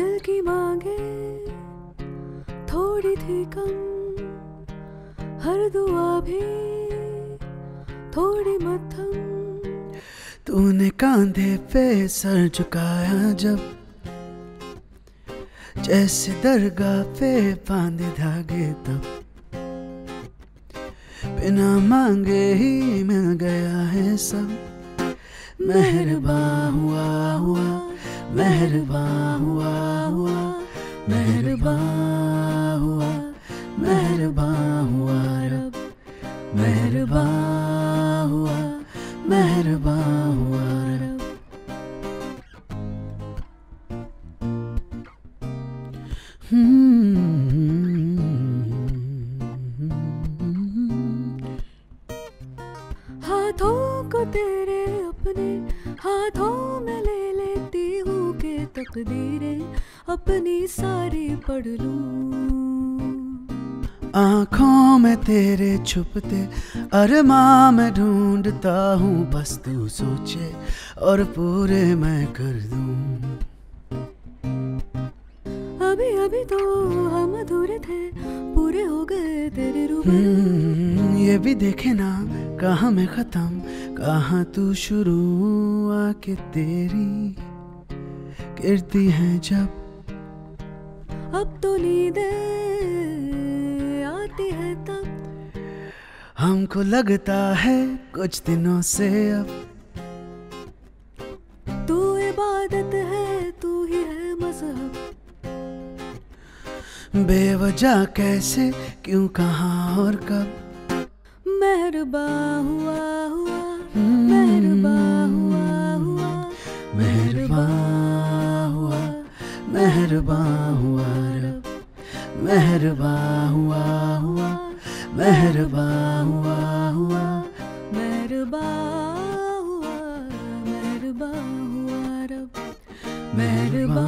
दिल की मांगे, थोड़ी थी कम, हर दुआ भी थोड़ी मध्यम। तूने कांधे पे सर झुकाया जब, जैसे दरगाह पे बांधे धागे तब। बिना मांगे ही मिल गया है सब, मेहरबा हुआ हुआ। मेहरबा हुआ हुआ मेहरबा हुआ मेहरबा हुआ रब मेहरबा हुआ मेहरबा हुआ रब। हम्म। हाथों को तेरे अपने हाथों में ले तकदीरें अपनी सारी पढ़ लूँ। आँखों में तेरे छुपते अरमां मैं ढूंढता हूँ बस तू सोचे और पूरे मैं कर दूँ। अभी अभी तो हम अधूरे थे पूरे हो गए तेरे रूबरू। हम्म, ये भी देखे ना कहाँ मैं खत्म कहाँ तू शुरू आके तेरी। गिरती है जब। अब तो नींदें आती है तब। हमको लगता है कुछ दिनों से अब। तू इबादत है तू ही है मज़हब। बेवजह कैसे क्यों कहाँ और कब। मेहरबा हुआ हुआ मेहरबा हुआ रब, मेहरबा हुआ हुआ, मेहरबा हुआ हुआ। मेहरबा हुआ मेहरबा हुआ रब, मेहरबा